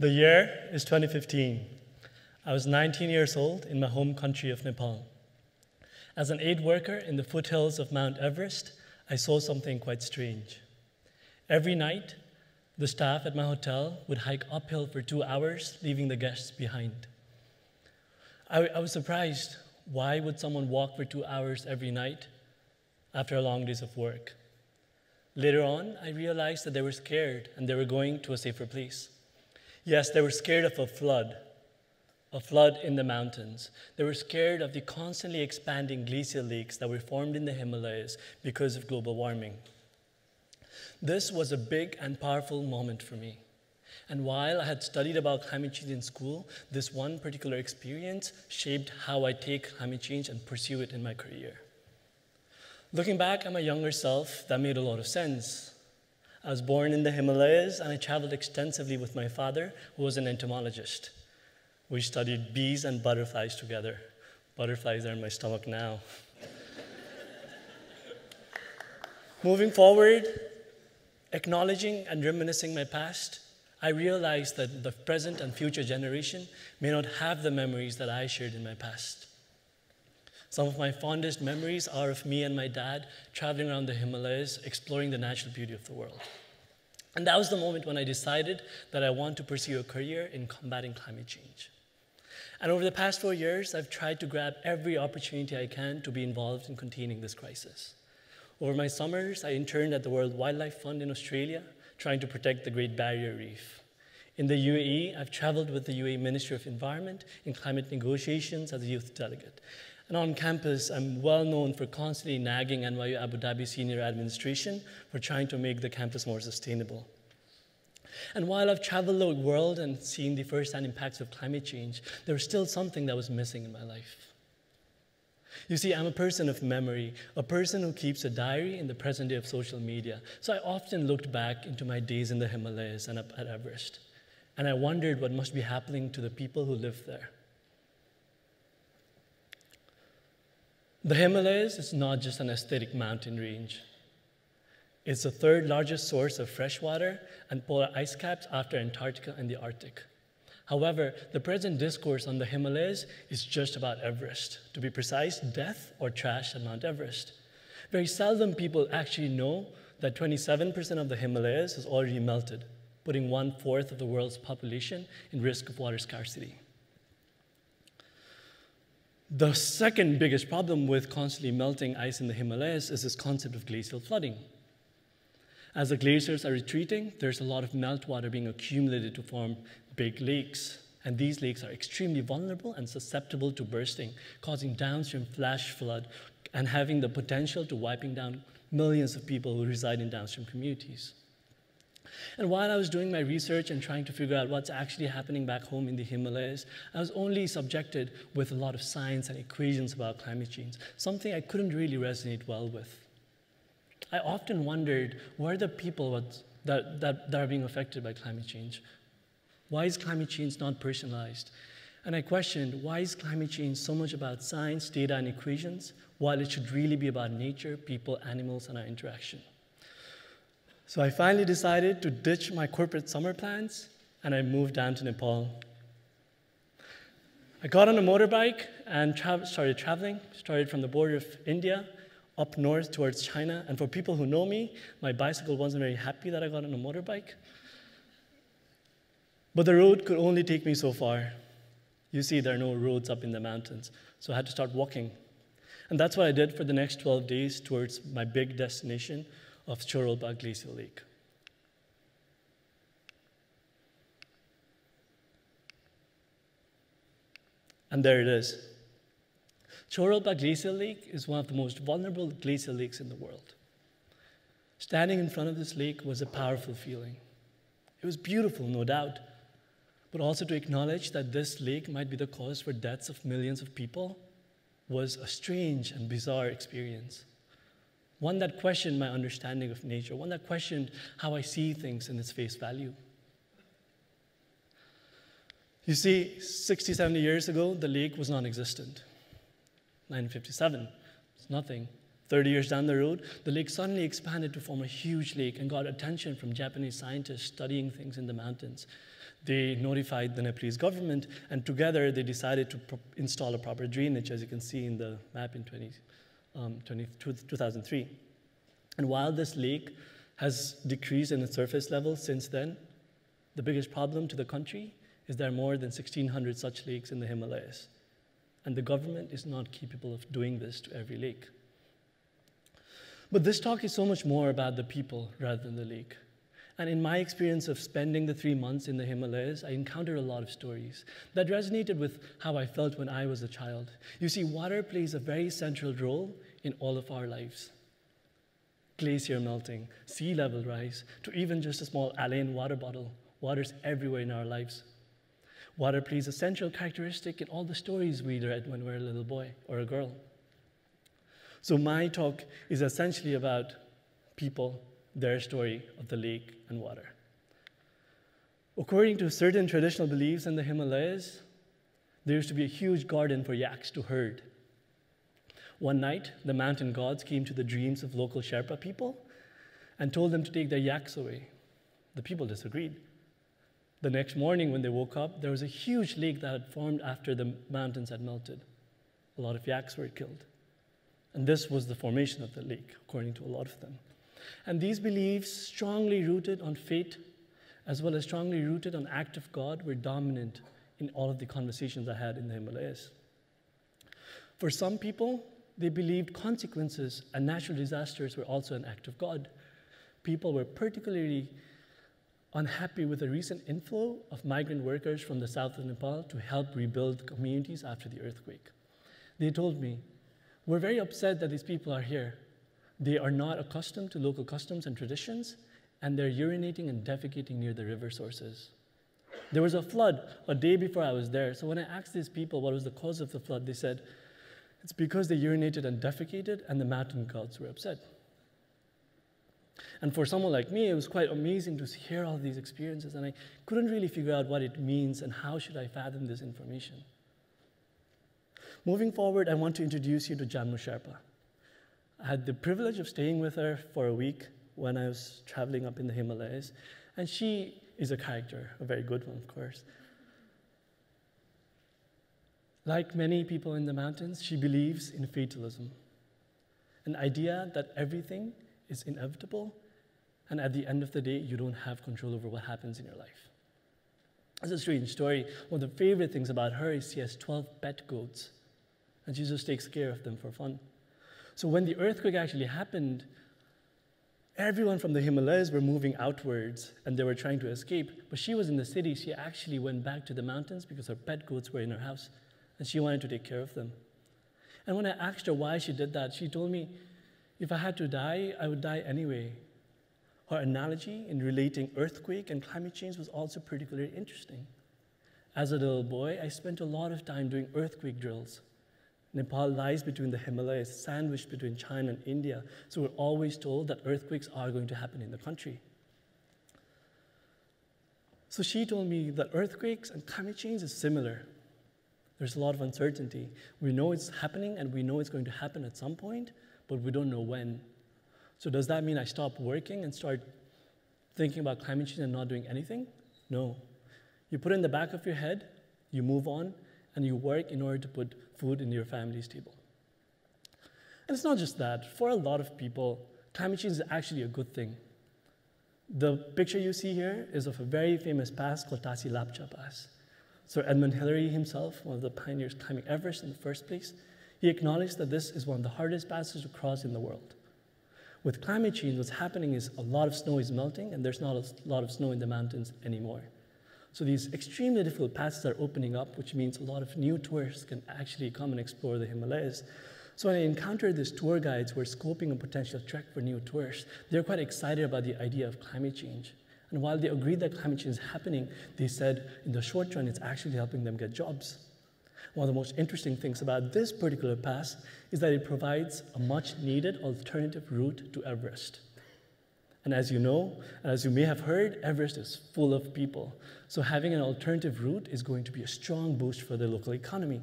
The year is 2015. I was 19 years old in my home country of Nepal. As an aid worker in the foothills of Mount Everest, I saw something quite strange. Every night, the staff at my hotel would hike uphill for two hours, leaving the guests behind. I, I was surprised. Why would someone walk for two hours every night after a long days of work? Later on, I realized that they were scared and they were going to a safer place. Yes, they were scared of a flood, a flood in the mountains. They were scared of the constantly expanding glacial lakes that were formed in the Himalayas because of global warming. This was a big and powerful moment for me. And while I had studied about climate change in school, this one particular experience shaped how I take climate change and pursue it in my career. Looking back at my younger self, that made a lot of sense. I was born in the Himalayas and I traveled extensively with my father, who was an entomologist. We studied bees and butterflies together. Butterflies are in my stomach now. Moving forward, acknowledging and reminiscing my past, I realized that the present and future generation may not have the memories that I shared in my past. Some of my fondest memories are of me and my dad traveling around the Himalayas, exploring the natural beauty of the world. And that was the moment when I decided that I want to pursue a career in combating climate change. And over the past four years, I've tried to grab every opportunity I can to be involved in containing this crisis. Over my summers, I interned at the World Wildlife Fund in Australia, trying to protect the Great Barrier Reef. In the UAE, I've traveled with the UAE Ministry of Environment in climate negotiations as a youth delegate. And on campus, I'm well known for constantly nagging NYU Abu Dhabi senior administration for trying to make the campus more sustainable. And while I've traveled the world and seen the first-hand impacts of climate change, there was still something that was missing in my life. You see, I'm a person of memory, a person who keeps a diary in the present day of social media. So I often looked back into my days in the Himalayas and up at Everest, and I wondered what must be happening to the people who live there. The Himalayas is not just an aesthetic mountain range. It's the third largest source of fresh water and polar ice caps after Antarctica and the Arctic. However, the present discourse on the Himalayas is just about Everest. To be precise, death or trash at Mount Everest. Very seldom people actually know that 27% of the Himalayas has already melted, putting one fourth of the world's population in risk of water scarcity. The second biggest problem with constantly melting ice in the Himalayas is this concept of glacial flooding. As the glaciers are retreating, there's a lot of meltwater being accumulated to form big lakes. And these lakes are extremely vulnerable and susceptible to bursting, causing downstream flash flood and having the potential to wiping down millions of people who reside in downstream communities. And while I was doing my research and trying to figure out what's actually happening back home in the Himalayas, I was only subjected with a lot of science and equations about climate change, something I couldn't really resonate well with. I often wondered where the people that, that, that are being affected by climate change. Why is climate change not personalized? And I questioned why is climate change so much about science, data, and equations, while it should really be about nature, people, animals, and our interaction? So I finally decided to ditch my corporate summer plans and I moved down to Nepal. I got on a motorbike and tra started traveling, started from the border of India up north towards China. And for people who know me, my bicycle wasn't very happy that I got on a motorbike. But the road could only take me so far. You see, there are no roads up in the mountains, so I had to start walking. And that's what I did for the next 12 days towards my big destination, of Tsho Rolpa Glacial Lake. And there it is. Tsho Rolpa Glacial Lake is one of the most vulnerable glacial lakes in the world. Standing in front of this lake was a powerful feeling. It was beautiful, no doubt, but also to acknowledge that this lake might be the cause for deaths of millions of people was a strange and bizarre experience one that questioned my understanding of nature, one that questioned how I see things in its face value. You see, 60, 70 years ago, the lake was non existent. 1957, it's nothing. 30 years down the road, the lake suddenly expanded to form a huge lake and got attention from Japanese scientists studying things in the mountains. They notified the Nepalese government, and together they decided to pro- install a proper drainage, as you can see in the map in 20, um, 20, 2003. And while this lake has decreased in its surface level since then, the biggest problem to the country is there are more than 1,600 such lakes in the Himalayas. And the government is not capable of doing this to every lake. But this talk is so much more about the people rather than the lake. And in my experience of spending the three months in the Himalayas, I encountered a lot of stories that resonated with how I felt when I was a child. You see, water plays a very central role in all of our lives. Glacier melting, sea level rise, to even just a small Al Ain water bottle, water's everywhere in our lives. Water plays a central characteristic in all the stories we read when we were a little boy or a girl. So, my talk is essentially about people their story of the lake and water. According to certain traditional beliefs in the Himalayas, there used to be a huge garden for yaks to herd. One night, the mountain gods came to the dreams of local Sherpa people and told them to take their yaks away. The people disagreed. The next morning, when they woke up, there was a huge lake that had formed after the mountains had melted. A lot of yaks were killed. And this was the formation of the lake, according to a lot of them. And these beliefs, strongly rooted on fate, as well as strongly rooted on act of God, were dominant in all of the conversations I had in the Himalayas. For some people, they believed consequences and natural disasters were also an act of God. People were particularly unhappy with the recent inflow of migrant workers from the south of Nepal to help rebuild communities after the earthquake. They told me, We're very upset that these people are here, they are not accustomed to local customs and traditions, and they're urinating and defecating near the river sources. There was a flood a day before I was there. So when I asked these people what was the cause of the flood, they said, it's because they urinated and defecated, and the mountain gods were upset. And for someone like me, it was quite amazing to hear all these experiences, and I couldn't really figure out what it means and how should I fathom this information. Moving forward, I want to introduce you to Jamnu Sherpa. I had the privilege of staying with her for a week when I was traveling up in the Himalayas, and she is a character, a very good one, of course. Like many people in the mountains, she believes in fatalism, an idea that everything is inevitable, and at the end of the day, you don't have control over what happens in your life. It's a strange story. One of the favorite things about her is she has 12 pet goats, and she just takes care of them for fun. So when the earthquake actually happened, everyone from the Himalayas were moving outwards and they were trying to escape. But she was in the city. She actually went back to the mountains because her pet goats were in her house and she wanted to take care of them. And when I asked her why she did that, she told me, if I had to die, I would die anyway. Her analogy in relating earthquake and climate change was also particularly interesting. As a little boy, I spent a lot of time doing earthquake drills. Nepal lies between the Himalayas, sandwiched between China and India. So we're always told that earthquakes are going to happen in the country. So she told me that earthquakes and climate change is similar. There's a lot of uncertainty. We know it's happening and we know it's going to happen at some point, but we don't know when. So does that mean I stop working and start thinking about climate change and not doing anything? No. You put it in the back of your head, you move on, and you work in order to put food in your family's table. And it's not just that. For a lot of people, climate change is actually a good thing. The picture you see here is of a very famous pass called Tashi Lapcha Pass. Sir Edmund Hillary himself, one of the pioneers climbing Everest in the first place, he acknowledged that this is one of the hardest passes to cross in the world. With climate change, what's happening is a lot of snow is melting, and there's not a lot of snow in the mountains anymore. So these extremely difficult passes are opening up, which means a lot of new tourists can actually come and explore the Himalayas. So when I encountered these tour guides who are scoping a potential trek for new tourists, they're quite excited about the idea of climate change. And while they agreed that climate change is happening, they said in the short run, it's actually helping them get jobs. One of the most interesting things about this particular pass is that it provides a much needed alternative route to Everest. And as you know, and as you may have heard, Everest is full of people. So having an alternative route is going to be a strong boost for the local economy.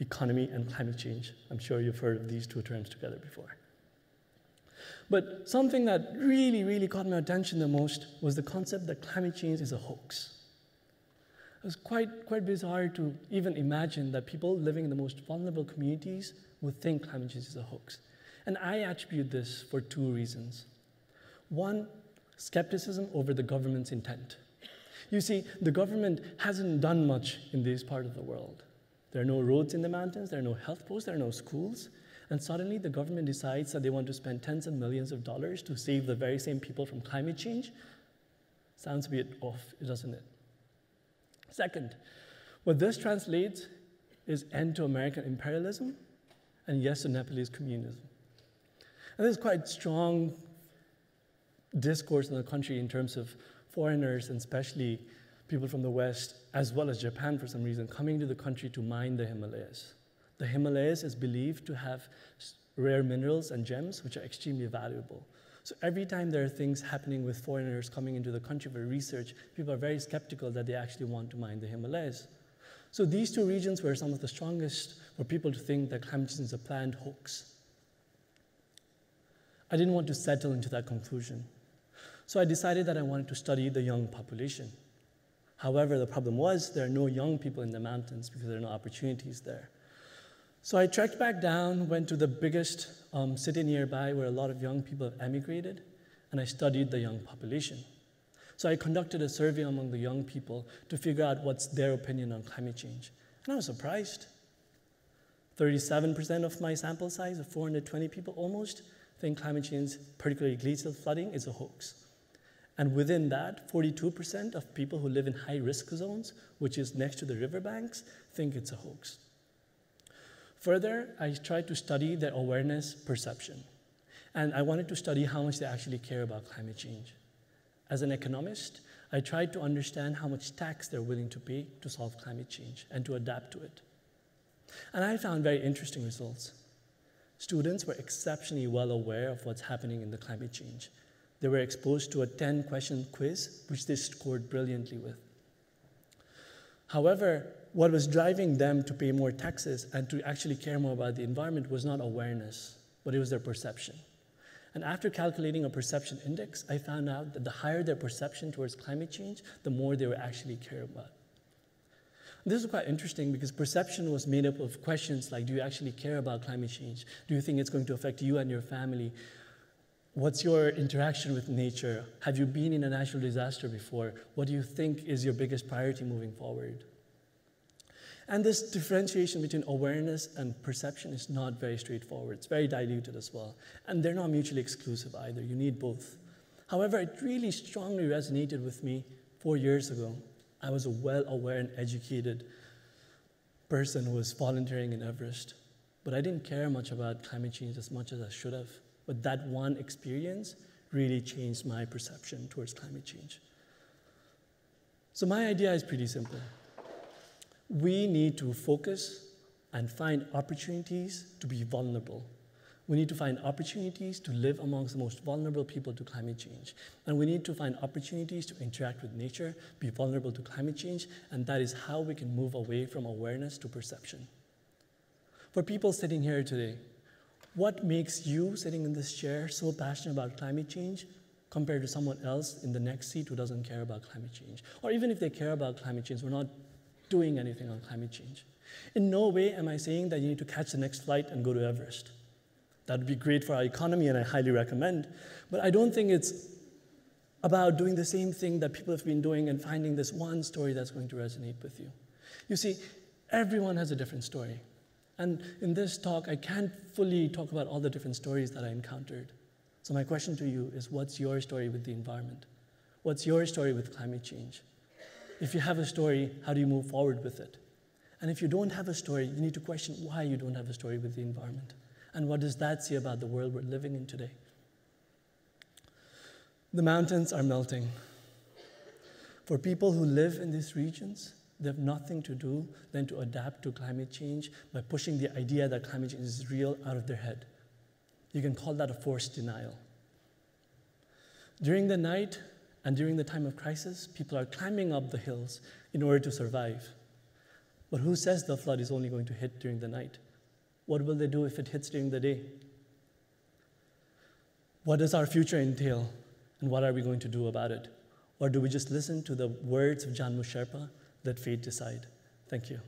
Economy and climate change. I'm sure you've heard of these two terms together before. But something that really, really caught my attention the most was the concept that climate change is a hoax. It was quite, quite bizarre to even imagine that people living in the most vulnerable communities would think climate change is a hoax. And I attribute this for two reasons. One, skepticism over the government's intent. You see, the government hasn't done much in this part of the world. There are no roads in the mountains, there are no health posts, there are no schools. And suddenly the government decides that they want to spend tens of millions of dollars to save the very same people from climate change. Sounds a bit off, doesn't it? Second, what this translates is end to American imperialism and yes to Nepalese communism. And there's quite strong discourse in the country in terms of foreigners and especially people from the West, as well as Japan for some reason, coming to the country to mine the Himalayas. The Himalayas is believed to have rare minerals and gems which are extremely valuable. So every time there are things happening with foreigners coming into the country for research, people are very skeptical that they actually want to mine the Himalayas. So these two regions were some of the strongest for people to think that climate change is a planned hoax. I didn't want to settle into that conclusion. So I decided that I wanted to study the young population. However, the problem was there are no young people in the mountains because there are no opportunities there. So I trekked back down, went to the biggest um, city nearby where a lot of young people have emigrated, and I studied the young population. So I conducted a survey among the young people to figure out what's their opinion on climate change. And I was surprised. 37% of my sample size of 420 people almost think climate change, particularly glacial flooding, is a hoax. And within that, 42% of people who live in high risk zones, which is next to the riverbanks, think it's a hoax. Further, I tried to study their awareness perception. And I wanted to study how much they actually care about climate change. As an economist, I tried to understand how much tax they're willing to pay to solve climate change and to adapt to it. And I found very interesting results. Students were exceptionally well aware of what's happening in the climate change. They were exposed to a 10 question quiz, which they scored brilliantly with. However, what was driving them to pay more taxes and to actually care more about the environment was not awareness, but it was their perception. And after calculating a perception index, I found out that the higher their perception towards climate change, the more they were actually care about. This is quite interesting because perception was made up of questions like Do you actually care about climate change? Do you think it's going to affect you and your family? What's your interaction with nature? Have you been in a natural disaster before? What do you think is your biggest priority moving forward? And this differentiation between awareness and perception is not very straightforward. It's very diluted as well. And they're not mutually exclusive either. You need both. However, it really strongly resonated with me four years ago. I was a well aware and educated person who was volunteering in Everest. But I didn't care much about climate change as much as I should have. But that one experience really changed my perception towards climate change. So, my idea is pretty simple we need to focus and find opportunities to be vulnerable. We need to find opportunities to live amongst the most vulnerable people to climate change. And we need to find opportunities to interact with nature, be vulnerable to climate change, and that is how we can move away from awareness to perception. For people sitting here today, what makes you sitting in this chair so passionate about climate change compared to someone else in the next seat who doesn't care about climate change? Or even if they care about climate change, we're not doing anything on climate change. In no way am I saying that you need to catch the next flight and go to Everest. That would be great for our economy, and I highly recommend. But I don't think it's about doing the same thing that people have been doing and finding this one story that's going to resonate with you. You see, everyone has a different story. And in this talk, I can't fully talk about all the different stories that I encountered. So, my question to you is what's your story with the environment? What's your story with climate change? If you have a story, how do you move forward with it? And if you don't have a story, you need to question why you don't have a story with the environment. And what does that say about the world we're living in today? The mountains are melting. For people who live in these regions, they have nothing to do than to adapt to climate change by pushing the idea that climate change is real out of their head. You can call that a forced denial. During the night, and during the time of crisis, people are climbing up the hills in order to survive. But who says the flood is only going to hit during the night? What will they do if it hits during the day? What does our future entail? And what are we going to do about it? Or do we just listen to the words of Janmu Sherpa let fate decide. Thank you.